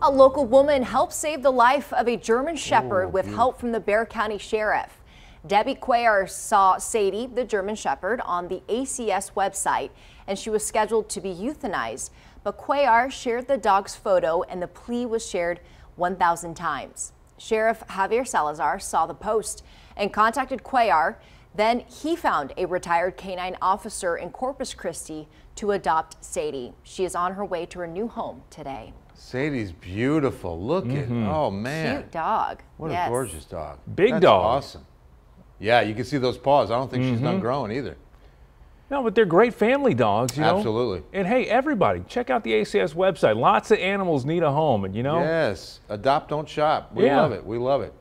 A local woman helped save the life of a German Shepherd with help from the Bexar County Sheriff. Debbie Cuellar saw Sadie, the German Shepherd, on the ACS website, and she was scheduled to be euthanized. But Cuellar shared the dog's photo, and the plea was shared 1,000 times. Sheriff Javier Salazar saw the post and contacted Cuellar. Then he found a retired canine officer in Corpus Christi to adopt Sadie. She is on her way to her new home today. Sadie's beautiful. Look at, mm-hmm. oh man. Cute dog. What Yes. a gorgeous dog. Big That's dog. Awesome. Yeah, you can see those paws. I don't think she's done mm-hmm. growing either. No, but they're great family dogs, you know. Absolutely. And hey, everybody, check out the ACS website. Lots of animals need a home, and you know. Yes. Adopt, don't shop. We Yeah. love it. We love it.